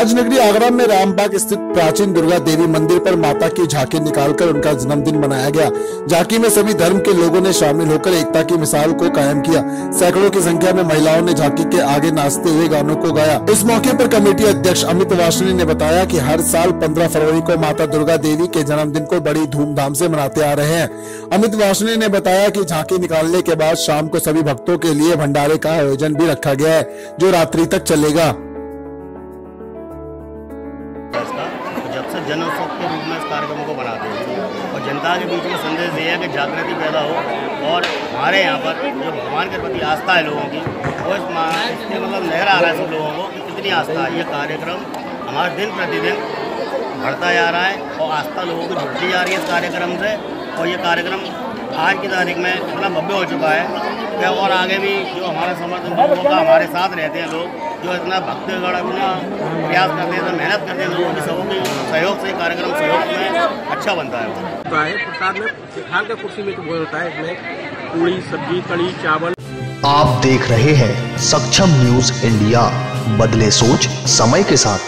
राजनगरी आगरा में रामबाग स्थित प्राचीन दुर्गा देवी मंदिर पर माता की झांकी निकालकर उनका जन्मदिन मनाया गया। झांकी में सभी धर्म के लोगों ने शामिल होकर एकता की मिसाल को कायम किया। सैकड़ों की संख्या में महिलाओं ने झांकी के आगे नाचते हुए गानों को गाया। इस मौके पर कमेटी अध्यक्ष अमित वाशनी ने बताया की हर साल पंद्रह फरवरी को माता दुर्गा देवी के जन्मदिन को बड़ी धूमधाम ऐसी मनाते आ रहे हैं। अमित वाशनी ने बताया की झांकी निकालने के बाद शाम को सभी भक्तों के लिए भंडारे का आयोजन भी रखा गया है, जो रात्रि तक चलेगा। जब से जन उत्सव के रूप में इस कार्यक्रम को बनाते हैं। और जनता के बीच में संदेश ये है कि जागृति पैदा हो और हमारे यहाँ पर जो भगवान के प्रति आस्था है लोगों की, वो इस मतलब नहर आ रहा है सब लोगों को कितनी आस्था है। ये कार्यक्रम हमारा दिन प्रतिदिन बढ़ता जा रहा है और आस्था लोगों की जुड़ती जा रही है इस कार्यक्रम से। और ये कार्यक्रम आज की तारीख में इतना भव्य हो चुका है। और आगे भी जो हमारा समर्थन लोगों का हमारे साथ रहते हैं लोग जो इतना भक्तगढ़ अपना प्रयास करते हैं मेहनत करते हैं लोगों के सबों के सहयोग से कार्यक्रम सहयोग में अच्छा बनता है प्रसाद में हाल का कुर्सी में तो बहुत होता है इसमें पूड़ी सब्ज़ी कड़ी चावल। आप देख रहे हैं सक्षम न्यूज़ इंडिया बदले सोच समय के साथ।